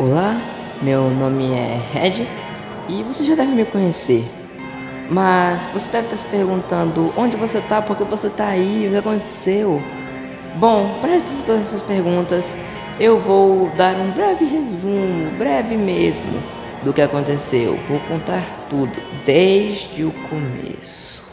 Olá, meu nome é Red e você já deve me conhecer. Mas você deve estar se perguntando onde você está, por que você está aí, o que aconteceu. Bom, para responder todas essas perguntas, eu vou dar um breve resumo, breve mesmo, do que aconteceu. Vou contar tudo desde o começo.